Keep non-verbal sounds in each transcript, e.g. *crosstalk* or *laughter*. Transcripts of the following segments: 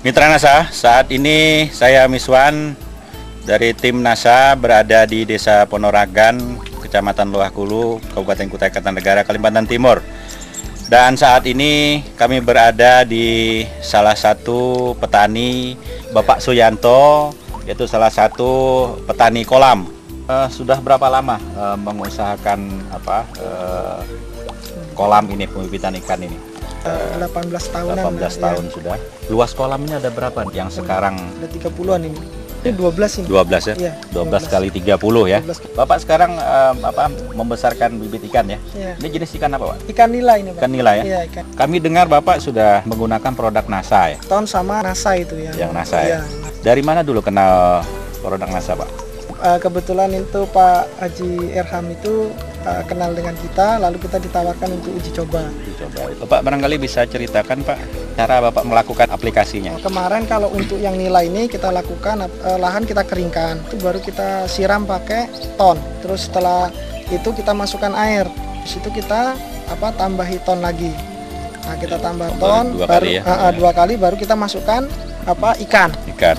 Mitra NASA, saat ini saya Miswan dari tim NASA berada di Desa Ponoragan, Kecamatan Luahkulu, Kabupaten Kutai Kartanegara, Kalimantan Timur. Dan saat ini kami berada di salah satu petani Bapak Suyanto, yaitu salah satu petani kolam. Eh, sudah berapa lama eh, mengusahakan apa eh, kolam ini, pembibitan ikan ini? Eh, 18 tahunan 18 lah, tahun ya. sudah. Luas kolamnya ada berapa yang sekarang ada 30-an ini ini 12 ini 12 ya? Iya, 12 12. kali 30 ya. 12. Bapak sekarang em, apa membesarkan bibit ikan ya? Iya. Ini jenis ikan apa, Pak? ikan nila ini Pak. Ikan nila ya? iya ikan Kami dengar Bapak sudah menggunakan produk NASA ya. tahun sama NASA itu ya Yang NASA ya. Iya. Dari mana dulu kenal produk NASA, Pak? Eh, kebetulan itu Pak Haji Erham itu eh, kenal dengan kita lalu kita ditawarkan untuk uji coba Dicoba. Bapak barangkali bisa ceritakan, Pak, cara Bapak melakukan aplikasinya. kemarin kalau untuk yang nila ini kita lakukan eh, lahan kita keringkan itu baru kita siram pakai ton terus setelah itu kita masukkan air di situ kita apa tambahi ton lagi nah kita tambah ton dua baru kali ya? eh, eh, dua kali baru kita masukkan apa ikan Ikan.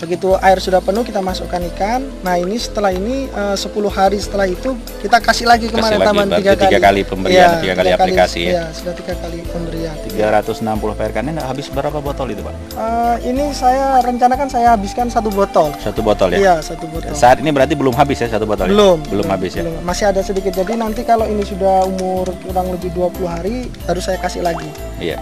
Begitu air sudah penuh kita masukkan ikan nah ini setelah ini eh, 10 hari setelah itu kita kasih lagi Kasih kemarin tambahan berarti tiga tiga kali kali pemberian, tiga kali aplikasi ya? ya sudah tiga kali pemberian 360 per ikannya habis berapa botol itu, Pak? Eh, ini saya rencanakan saya habiskan satu botol Satu botol ya? iya satu botol Saat ini berarti belum habis ya satu botol? ya? belum Belum habis ya? belum. masih ada sedikit jadi nanti kalau ini sudah umur kurang lebih 20 hari baru saya kasih lagi Iya.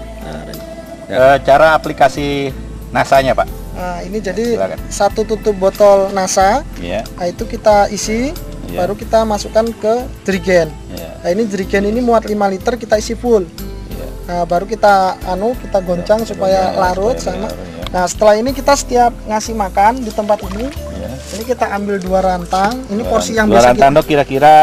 Eh, cara aplikasi NASA-nya, Pak? Nah ini jadi Silakan. satu tutup botol NASA Iya. nah itu kita isi Iya. baru kita masukkan ke jerigen Iya. nah ini jerigen ini muat 5 liter kita isi full Iya. nah baru kita anu kita goncang supaya Goncang, larut supaya sama ya. nah setelah ini kita setiap ngasih makan di tempat ini Iya. ini kita ambil dua rantang ini porsi yang Dua biasa rantang kira-kira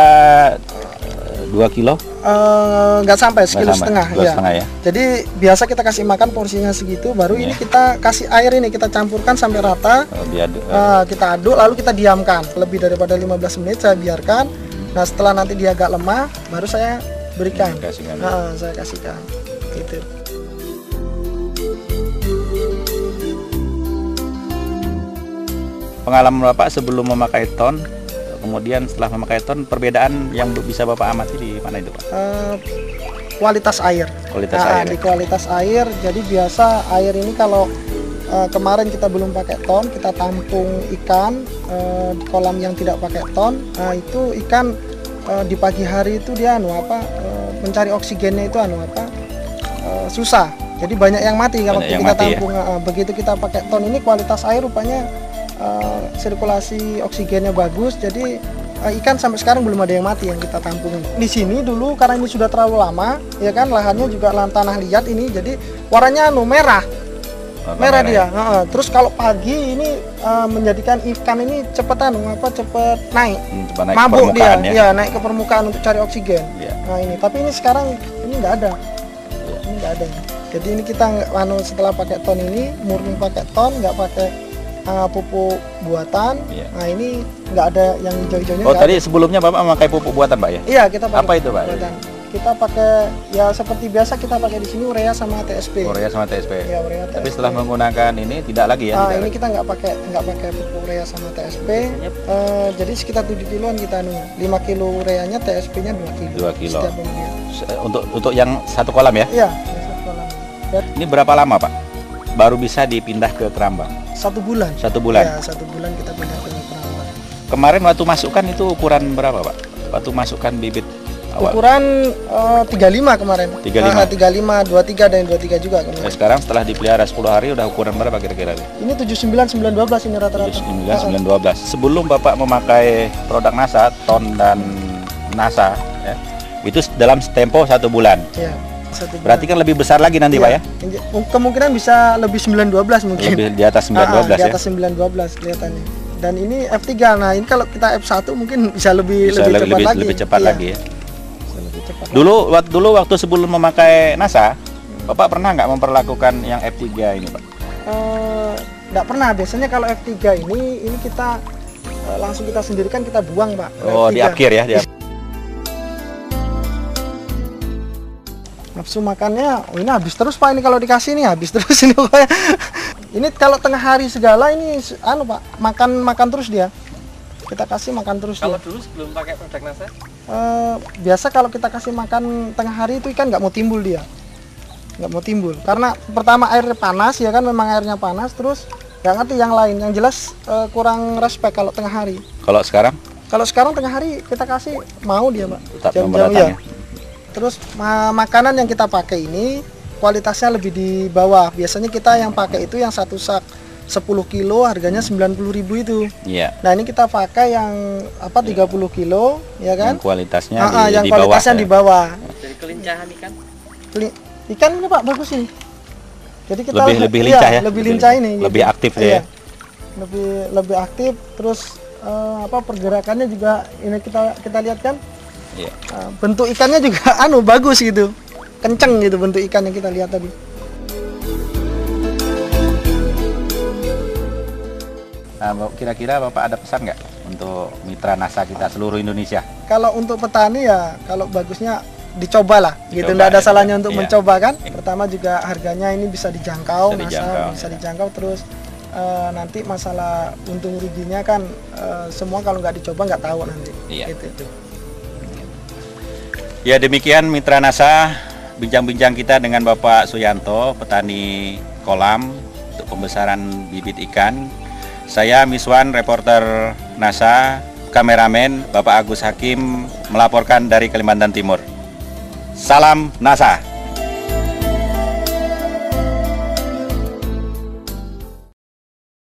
2 kilo? Eh, nggak sampai sekilo sampai, setengah dua ya. setengah ya? Jadi biasa kita kasih makan porsinya segitu, baru ini Iya. kita kasih air ini kita campurkan sampai rata, Oh, biar eh, kita aduk lalu kita diamkan lebih daripada 15 menit saya biarkan. Nah setelah nanti dia agak lemah, baru saya berikan. kasihkan. Nah, saya kasihkan. Gitu. Pengalaman Bapak sebelum memakai ton, kemudian setelah memakai ton, perbedaan yang bisa Bapak amati di mana itu Pak? Eh, kualitas air. Kualitas Nah, air. di ya? kualitas air. Jadi biasa air ini kalau eh, kemarin kita belum pakai ton, kita tampung ikan eh, di kolam yang tidak pakai ton. Nah itu ikan eh, di pagi hari itu dia anu apa eh, mencari oksigennya itu anu apa eh, susah. Jadi banyak yang mati kalau Banyak kita mati, ya? tampung. Eh, begitu kita pakai ton ini kualitas air rupanya eh, sirkulasi oksigennya bagus. Jadi eh, ikan sampai sekarang belum ada yang mati yang kita tampung. Di sini dulu karena ini sudah terlalu lama, ya kan lahannya juga lahan tanah liat ini, jadi warnanya anu merah, merah ya? dia. Heeh. Terus kalau pagi ini eh, menjadikan ikan ini cepet anu apa cepet naik, Hmm, naik mabuk dia, ya? Iya, naik ke permukaan untuk cari oksigen. Iya. Nah ini, tapi ini sekarang ini nggak ada, ini nggak ada. Jadi ini kita nggak- anu setelah pakai ton ini, murni pakai ton, nggak pakai eh, pupuk buatan. Iya. Nah ini nggak ada yang hijau-hijaunya. Oh tadi sebelumnya Bapak memakai pupuk buatan Pak ya? Iya kita pakai Apa itu, Pak? buatan. Kita pakai ya seperti biasa kita pakai di sini urea sama TSP. Urea sama TSP. Ya urea Tapi TSP. setelah menggunakan ini tidak lagi ya? Ah, tidak ini lagi. kita nggak pakai nggak pakai pupuk urea sama TSP. Yep. Eh, jadi sekitar 7 kiloan kita anu. 5 kilo ureanya TSP-nya 2 kilo. Dua kilo. Untuk untuk yang satu kolam ya? Iya, satu kolam. Dan Ini berapa lama Pak? Baru bisa dipindah ke kerambang? Satu bulan. Satu bulan. Ya, satu bulan kita pindah ke Kerambang. Kemarin waktu masukkan itu ukuran berapa Pak? Waktu masukkan bibit awal. Ukuran eh, 35 kemarin. 35. Ah, 35, 23 dan 23 juga Nah, kemarin. sekarang setelah dipelihara 10 hari udah ukuran berapa kira-kira? Ini 79 912 ini rata-rata. 9, 9, 12. Sebelum Bapak memakai produk NASA, Ton dan NASA, ya, itu dalam tempo satu bulan. Iya. Satu bulan. Berarti kan lebih besar lagi nanti Pak ya? Iya. Kemungkinan bisa lebih 912 mungkin. Lebih di atas 9, *laughs* Ah, 12 di ya? atas 912 kelihatannya. Dan ini F3. Nah, ini kalau kita F1 mungkin bisa lebih Bisa lebih, lebih, cepat lebih, lagi. lebih cepat Iya, lagi ya? bisa lebih cepat. lagi. Dulu, waktu, dulu waktu sebelum memakai NASA, Bapak pernah nggak memperlakukan yang F3 ini Pak? Eh, nggak pernah. Biasanya kalau F3 ini ini kita eh, langsung kita sendirikan kita buang, Pak. Oh, F3. di akhir ya? Di akhir. Nafsu makannya, oh ini habis terus Pak ini kalau dikasih nih habis *laughs* terus ini pokoknya. Ini kalau tengah hari segala ini anu Pak, makan makan terus dia. Kita kasih makan terus Kalau dia. dulu sebelum pakai produk NASA, Eh, biasa kalau kita kasih makan tengah hari itu ikan nggak mau timbul dia. Nggak mau timbul. Karena pertama airnya panas ya kan memang airnya panas terus nggak ngerti yang lain. Yang jelas eh, kurang respect kalau tengah hari. Kalau sekarang Kalau sekarang tengah hari kita kasih mau dia, Pak. Jam-jam, iya. Terus ma- makanan yang kita pakai ini kualitasnya lebih di bawah. Biasanya kita yang pakai itu yang satu sak 10 kilo harganya 90.000 itu. Iya. Nah, ini kita pakai yang apa 30 kilo ya kan? Yang kualitasnya Ah, di, ah, yang di bawah. kualitasnya ya. di bawah. dari kelincahan ikan. Keli- Ikan ini Pak bagus ini. Jadi kita Lebih- lebih iya, lincah ya? Lebih lincah ini. lebih Jadi, aktif dia iya. ya? Lebih lebih aktif terus eh, apa pergerakannya juga ini kita kita lihat kan Iya. eh, bentuk ikannya juga *laughs* anu bagus gitu. Kenceng gitu bentuk ikan yang kita lihat tadi. Nah, kira-kira Bapak ada pesan nggak untuk mitra NASA kita seluruh Indonesia? Kalau untuk petani ya kalau bagusnya dicoba lah gitu Dicoba nggak ada ya, salahnya untuk iya. mencoba kan pertama juga harganya ini bisa dijangkau Bisa Nasa, dijangkau, bisa ya. dijangkau terus eh, nanti masalah untung ruginya kan eh, semua kalau nggak dicoba nggak tahu nanti Iya. gitu. Ya demikian mitra NASA bincang-bincang kita dengan Bapak Suyanto, petani kolam untuk pembesaran bibit ikan. Saya Miswan, reporter NASA, kameramen Bapak Agus Hakim melaporkan dari Kalimantan Timur. Salam NASA.